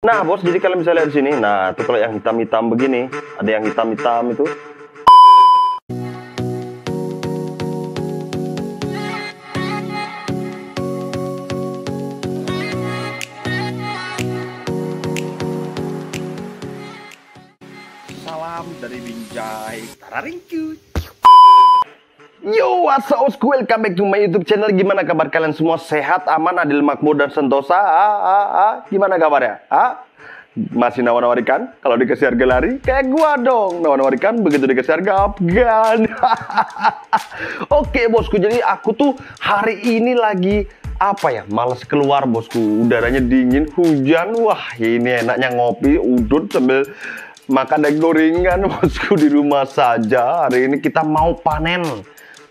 Nah bos, jadi kalian bisa lihat di sini. Nah, itu kalau yang hitam-hitam begini, ada yang hitam-hitam itu. Salam dari Binjai Tararingku. What's up, bosku? Welcome back to my YouTube channel. Gimana kabar kalian semua? Sehat, aman, adil, makmur, dan sentosa? Ah, ah, ah. Gimana kabarnya? Ah? Masih nawar-nawar ikan? Kalau dikasih harga lari? Kayak gua dong. Nawar-nawar ikan, begitu dikasih harga Afgan. Oke, bosku. Jadi aku tuh hari ini lagi apa ya males keluar bosku udaranya dingin hujan wah ini enaknya ngopi udut sambil makan dan gorengan bosku di rumah saja hari ini kita mau panen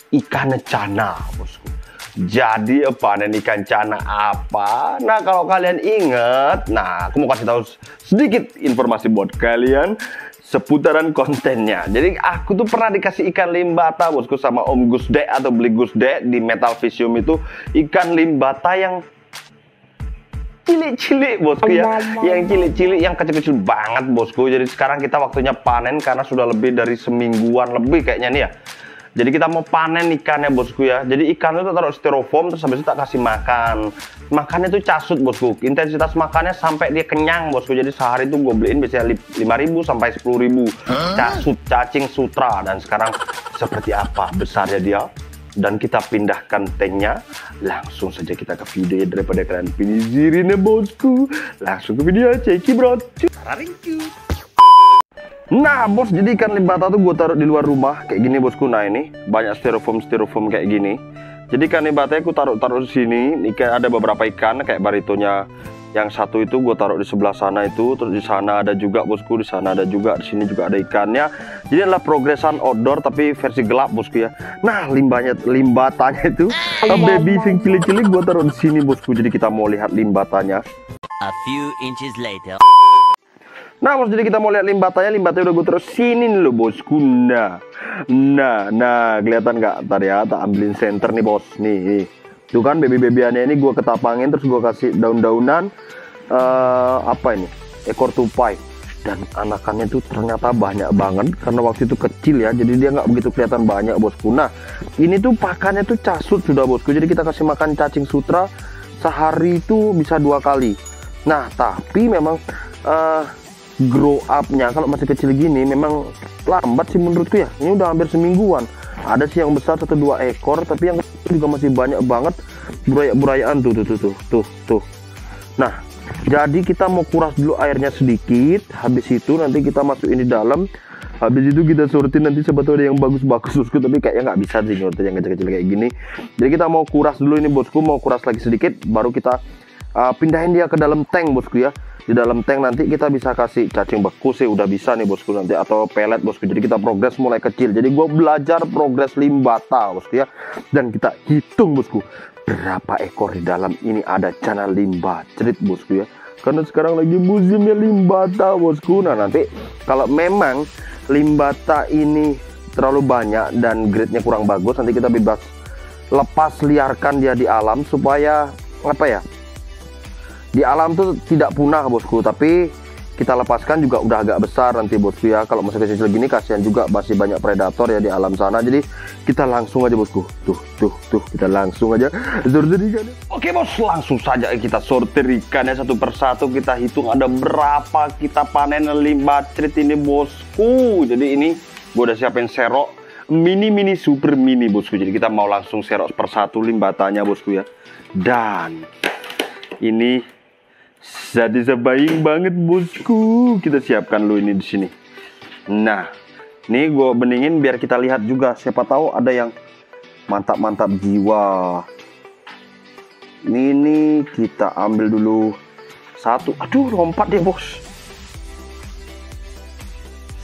ikan cana bosku jadi panen ikan cana apa nah kalau kalian ingat nah aku mau kasih tahu sedikit informasi buat kalian seputaran kontennya. Jadi aku tuh pernah dikasih ikan limbata bosku sama Om Gusde atau beli Gusde di Metal Visium itu ikan limbata yang cilik-cilik bosku ya. Yang cilik-cilik yang kecil-kecil banget bosku. Jadi sekarang kita waktunya panen karena sudah lebih dari semingguan lebih kayaknya nih ya. Jadi kita mau panen ikannya bosku ya. Jadi ikan itu taruh styrofoam terus habis itu tak kasih makan. Makannya itu casut bosku. Intensitas makannya sampai dia kenyang bosku. Jadi sehari itu gue beliin biasanya 5000 sampai 10000 casut cacing sutra dan sekarang seperti apa besarnya dia dan kita pindahkan tanknya langsung saja kita ke video daripada kalian ya bosku langsung ke video ceki bro Tararingku. Nah bos jadi ikan limbata tuh gue taruh di luar rumah kayak gini bosku. Nah ini banyak styrofoam styrofoam kayak gini. Jadi ikan limbata aku taruh taruh di sini ini kayak ada beberapa ikan kayak baritonya. Yang satu itu gue taruh di sebelah sana itu terus di sana ada juga bosku di sana ada juga di sini juga ada ikannya. Jadi adalah progresan outdoor tapi versi gelap bosku ya. Nah limbahnya limbatanya itu baby sing cilik-cilik gue taruh di sini bosku. Jadi kita mau lihat limbatanya A few inches later. Nah bos jadi kita mau lihat limbatanya. Limbatanya udah gue terus sini nih lo bosku Nah Nah Nah kelihatan nggak? Ntar ya tak ambilin center nih bos. Nih, nih. Tuh kan baby-babyannya ini gue ketapangin Terus gue kasih daun-daunan uh, Apa ini? Ekor tupai. Dan anakannya tuh ternyata banyak banget Karena waktu itu kecil ya Jadi dia nggak begitu kelihatan banyak bosku Nah ini tuh pakannya tuh casut sudah bosku Jadi kita kasih makan cacing sutra Sehari itu bisa dua kali. Nah tapi memang uh, grow up-nya. Kalau masih kecil gini memang lambat sih menurutku ya. Ini udah hampir semingguan. Ada sih yang besar satu dua ekor tapi yang juga masih banyak banget. Buraya-burayaan tuh tuh tuh tuh tuh nah jadi kita mau kuras dulu airnya sedikit. Habis itu nanti kita masukin di dalam. Habis itu kita sortir nanti sebetulnya ada yang bagus-bagus. Bosku tapi kayaknya nggak bisa sih sortir yang kecil-kecil kayak gini. Jadi kita mau kuras dulu ini bosku. Mau kuras lagi sedikit baru kita uh, pindahin dia ke dalam tank bosku ya di dalam tank nanti kita bisa kasih cacing beku sih udah bisa nih bosku nanti atau pelet bosku. Jadi kita progres mulai kecil. Jadi gue belajar progres limbata bosku ya. Dan kita hitung bosku berapa ekor di dalam ini ada cana limba cerit bosku ya. Karena sekarang lagi musimnya limbata bosku. Nah nanti kalau memang limbata ini terlalu banyak dan grade-nya kurang bagus nanti kita bebas lepas liarkan dia di alam supaya apa ya di alam tuh tidak punah bosku. Tapi kita lepaskan juga udah agak besar nanti bosku ya. Kalau masih kecil gini kasihan juga masih banyak predator ya di alam sana. Jadi kita langsung aja bosku. Tuh tuh tuh kita langsung aja. Sortir ikannya oke bos langsung saja kita sortir ikannya satu persatu kita hitung ada berapa kita panen limbah cerit ini bosku. Jadi ini gue udah siapin serok mini mini super mini bosku. Jadi kita mau langsung serok persatu limbatanya bosku ya. Dan ini jadi sebaik banget bosku. Kita siapkan lu ini di sini. Nah, ini gue beningin biar kita lihat juga. Siapa tahu ada yang mantap-mantap jiwa. Ini, ini kita ambil dulu satu. Aduh, lompat dia bos.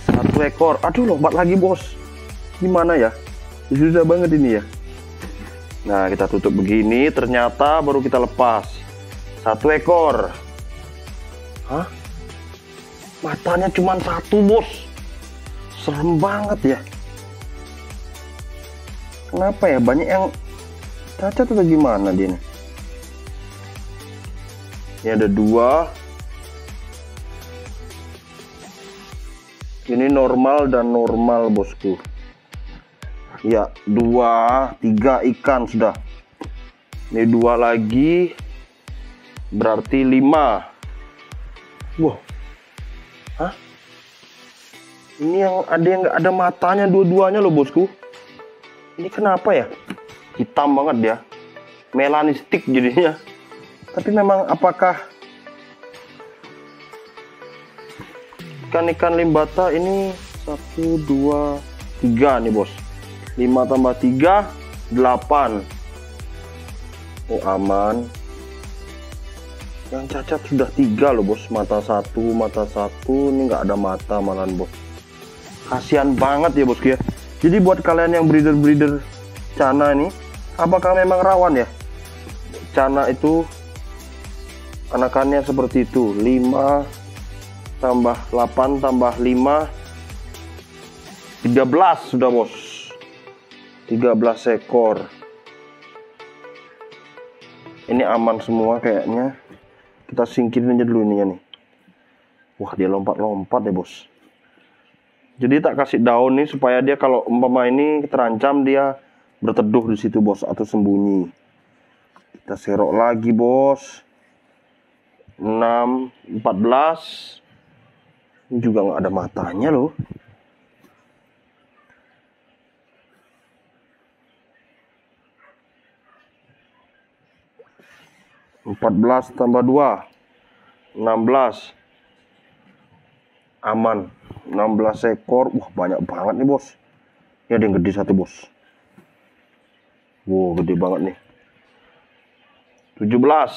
Satu ekor. Aduh, lompat lagi bos. Gimana ya? Susah banget ini ya. Nah, kita tutup begini. Ternyata baru kita lepas. Satu ekor. Hah? Matanya cuma satu, bos. Serem banget ya. Kenapa ya? Banyak yang cacat atau gimana dia nih? Ini ada dua. Ini normal dan normal bosku. Ya, dua, tiga ikan sudah. Ini dua lagi, berarti lima. Wah, hah? Ini yang ada yang ada matanya dua-duanya loh bosku. Ini kenapa ya? Hitam banget dia, melanistik jadinya. Tapi memang apakah ikan-ikan limbata ini satu dua tiga nih bos 5 tambah 3 8 oh aman yang cacat sudah tiga loh bos. Mata satu mata satu. Ini nggak ada mata malahan bos. Kasihan banget ya bos ya jadi buat kalian yang breeder breeder cana ini apakah memang rawan ya? Cana itu anakannya seperti itu. 5 tambah 8 tambah 5 13 sudah bos. 13 ekor. Ini aman semua kayaknya kita singkirin aja dulu ininya nih. Wah dia lompat-lompat deh bos. Jadi tak kasih daun nih supaya dia kalau umpama ini terancam dia berteduh di situ bos atau sembunyi. Kita serok lagi bos. 6 14 ini juga nggak ada matanya loh. Empat belas tambah dua, enam belas. Aman, enam belas ekor. Wah banyak banget nih bos. Ini ada yang gede satu bos. Wow gede banget nih. Tujuh belas.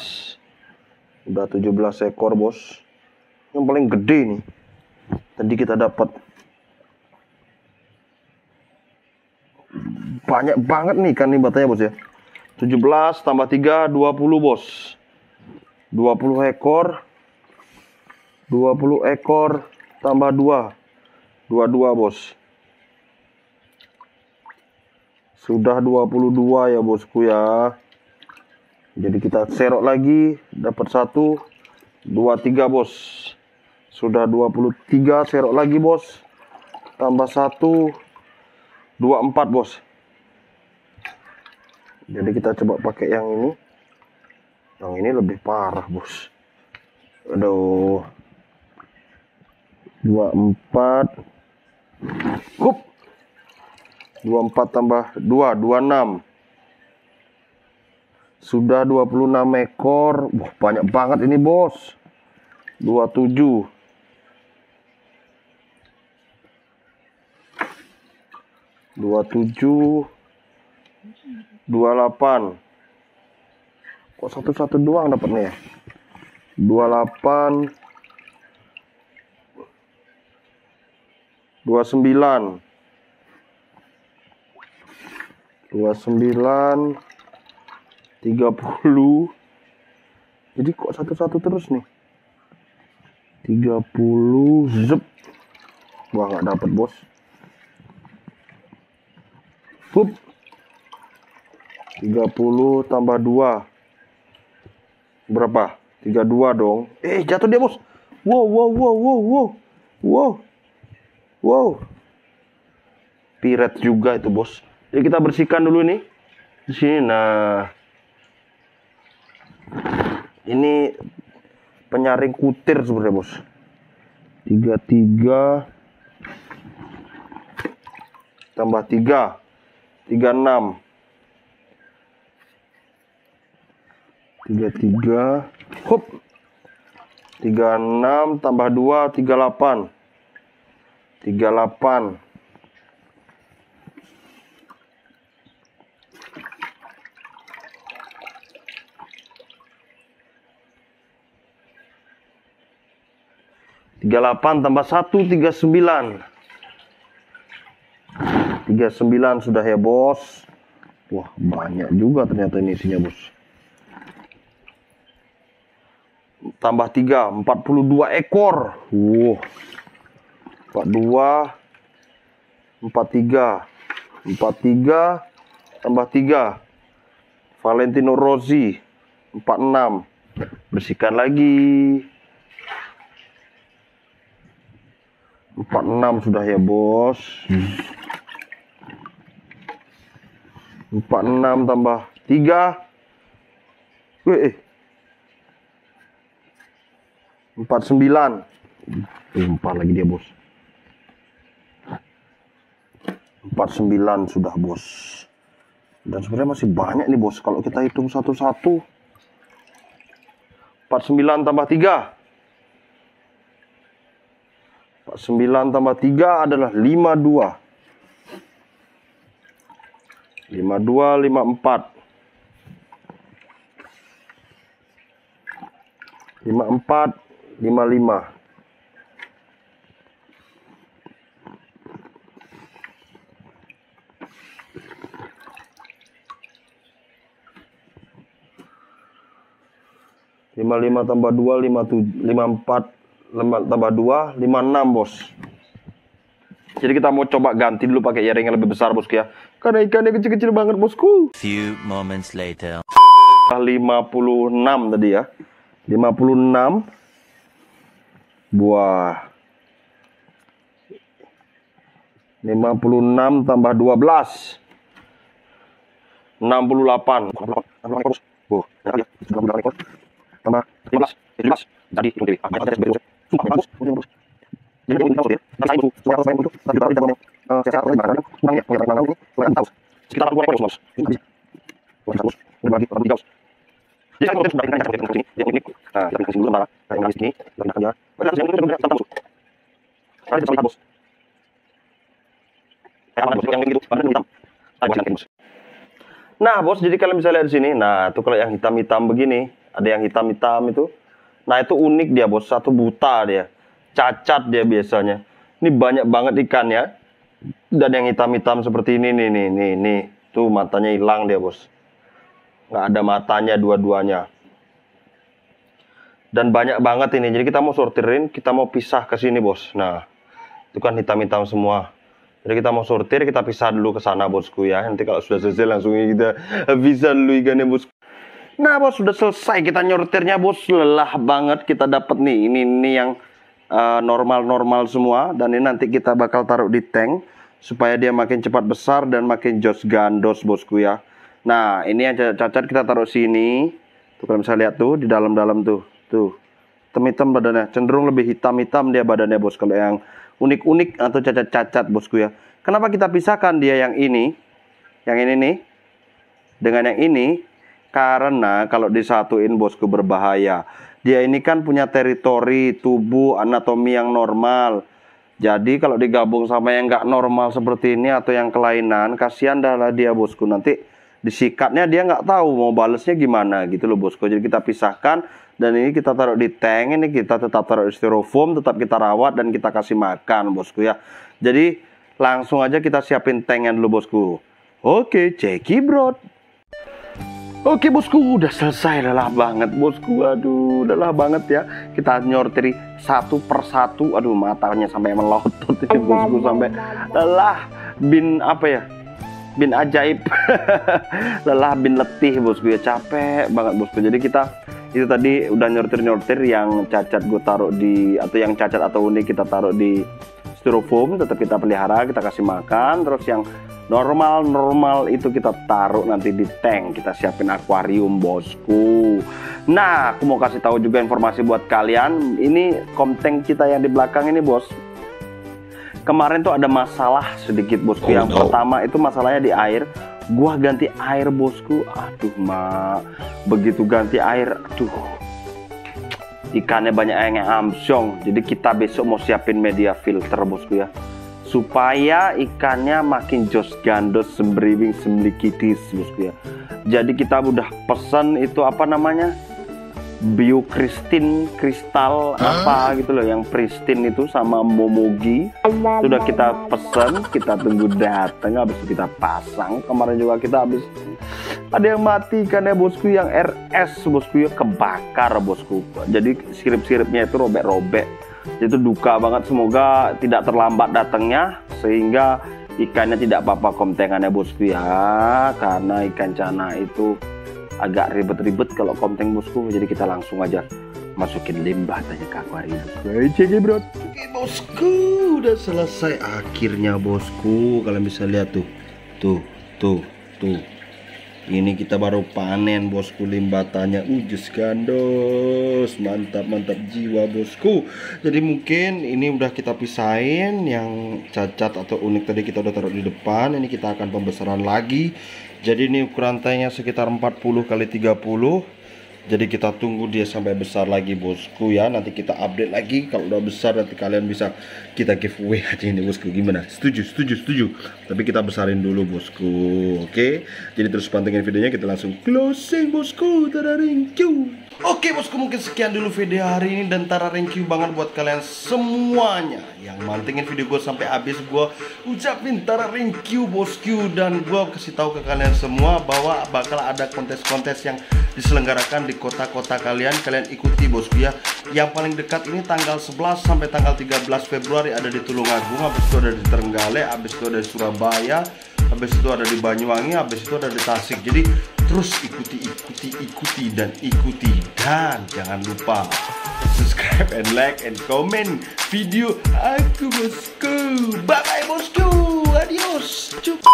Udah tujuh belas ekor bos. Yang paling gede nih tadi kita dapat banyak banget nih ikan batanya bos ya 17 tambah 3 20 bos 20 ekor 20 ekor tambah 2 22 bos sudah 22 ya bosku ya jadi kita serok lagi dapat satu dua tiga bos sudah 23 serok lagi bos. Tambah 1 24 bos. Jadi kita coba pakai yang ini. Yang ini lebih parah bos. Aduh. 24 Hup. 24 tambah 2 26 Sudah 26 ekor. Wah banyak banget ini bos. 27 27 28 kok satu-satu doang dapatnya ya? 28 29 29 30 jadi kok satu-satu terus nih? 30 zep. Wah nggak dapet bos. Hup. 30 tambah 2. Berapa? 32 dong. Eh, jatuh dia, Bos. Wow, wow, wow, wow, wow. Wow. Wow. Piret juga itu, Bos. Jadi kita bersihkan dulu nih. Di sini nah. Ini penyaring kutir sebenarnya, Bos. 33 tambah 3 36 33 hop 36 tambah 2 38 38 38 tambah 1 39 39 sudah ya bos. Wah banyak juga ternyata ini isinya bos Tambah 3 42 ekor. Wow 42 43 43 Tambah 3 Valentino Rossi 46 Bersihkan lagi. 44 46 sudah ya bos. 46 tambah 3 Wih eh. 49 Tumpah lagi dia bos. 49 sudah bos. Dan sebenarnya masih banyak nih bos. Kalau kita hitung satu-satu. 49 tambah 3 49 tambah 3 adalah 52 52 54 54 55 55 tambah 2 57 54 lima- tambah 2 56 bos. Jadi kita mau coba ganti dulu pakai jaring yang lebih besar bosku ya. Karena ikannya kecil-kecil banget bosku. Few moments later. 56 tadi ya. 56 buah. 56 tambah 12 68 Oh, ya, tambah 15 15 tadi hitung dewi. Ah, ada sebagai bos. Sumpah, bos. Bos, bos. Jadi eh ya. Sekitar 2 ekor bos. Ini gitu. Nah, bos, jadi kalian bisa lihat di sini. Nah, itu kalau yang hitam-hitam begini, ada yang hitam-hitam itu. Nah, itu unik dia, bos. Satu buta dia. Cacat dia biasanya. Ini banyak banget ikannya. Dan yang hitam-hitam seperti ini nih, nih, nih, nih. Tuh matanya hilang dia, bos. Nggak ada matanya dua-duanya. Dan banyak banget ini. Jadi kita mau sortirin, kita mau pisah ke sini, bos. Nah, itu kan hitam-hitam semua. Jadi kita mau sortir, kita pisah dulu ke sana bosku ya. Nanti kalau sudah selesai langsung kita bisa dulu ikannya bosku. Nah bos sudah selesai kita nyortirnya bos lelah banget kita dapat nih ini ini yang eh, normal-normal semua dan ini nanti kita bakal taruh di tank supaya dia makin cepat besar dan makin jos gandos bosku ya. Nah ini yang cacat kita taruh sini. Tuh kalian bisa lihat tuh di dalam-dalam tuh tuh hitam-hitam badannya. Cenderung lebih hitam-hitam dia badannya bos kalau yang unik-unik atau cacat-cacat bosku ya. Kenapa kita pisahkan dia yang ini? Yang ini nih. Dengan yang ini. Karena kalau disatuin bosku berbahaya. Dia ini kan punya teritori tubuh anatomi yang normal. Jadi kalau digabung sama yang nggak normal seperti ini atau yang kelainan kasihan dah dia bosku. Nanti disikatnya dia nggak tahu mau balesnya gimana gitu loh bosku jadi kita pisahkan dan ini kita taruh di tank ini kita tetap taruh di styrofoam tetap kita rawat dan kita kasih makan bosku ya jadi langsung aja kita siapin tanknya dulu bosku oke cekidot Oke bosku, udah selesai lelah banget bosku. Aduh, lelah banget ya. Kita nyortiri satu persatu. Aduh, matanya sampai melotot ini bosku sampai lelah. Bin apa ya? Bin ajaib. lelah bin letih bosku ya. Capek banget bosku. Jadi kita itu tadi udah nyortir-nyortir yang cacat gue taruh di atau yang cacat atau unik kita taruh di styrofoam tetap kita pelihara kita kasih makan terus yang normal-normal itu kita taruh nanti di tank kita siapin akuarium bosku nah aku mau kasih tahu juga informasi buat kalian ini komteng kita yang di belakang ini bos kemarin tuh ada masalah sedikit bosku. Yang pertama itu masalahnya di air. Gua ganti air bosku. Aduh mak. Begitu ganti air aduh. Ikannya banyak yang amsyong jadi kita besok mau siapin media filter bosku ya. Supaya ikannya makin jos gandos sembriwing semlikidis bosku ya. Jadi kita udah pesen itu apa namanya bio kristin kristal apa gitu loh yang pristine itu sama momogi. Sudah kita pesen kita tunggu datang habis itu kita pasang. Kemarin juga kita habis ada yang mati kan ya bosku yang RS bosku ya kebakar bosku. Jadi sirip-siripnya itu robek-robek. Itu duka banget semoga tidak terlambat datangnya sehingga ikannya tidak apa-apa komtengannya bosku ya. Karena ikan cana itu agak ribet-ribet kalau konteng bosku jadi kita langsung aja masukin limbah tanya ke akuarium Hey, bro oke bosku udah selesai akhirnya bosku. Kalian bisa lihat tuh. Tuh, tuh, tuh. Ini kita baru panen bosku limbatannya Ujus gandos Mantap mantap jiwa bosku Jadi mungkin ini udah kita pisahin Yang cacat atau unik tadi kita udah taruh di depan Ini kita akan pembesaran lagi Jadi ini ukuran tanya sekitar 40 kali 30 jadi kita tunggu dia sampai besar lagi bosku ya. Nanti kita update lagi. Kalau udah besar nanti kalian bisa kita giveaway aja ini bosku. Gimana? Setuju, setuju, setuju. Tapi kita besarin dulu bosku. Oke? Jadi terus pantengin videonya Kita langsung closing bosku. Tada thank you Oke bosku mungkin sekian dulu video hari ini Dan tara thank you banget buat kalian semuanya Yang mantengin video gue sampai habis. Gue ucapin tara thank you bosku Dan gue kasih tahu ke kalian semua Bahwa bakal ada kontes-kontes yang diselenggarakan di kota-kota kalian. Kalian ikuti bosku ya. Yang paling dekat ini tanggal 11 sampai tanggal 13 Februari ada di Tulungagung Habis itu ada di Terenggalek Habis itu ada di Surabaya Habis itu ada di Banyuwangi Habis itu ada di Tasik. Jadi terus ikuti ikuti ikuti dan ikuti. Dan jangan lupa subscribe and like and comment video aku bosku. Bye bye bosku. Adios. Cuk.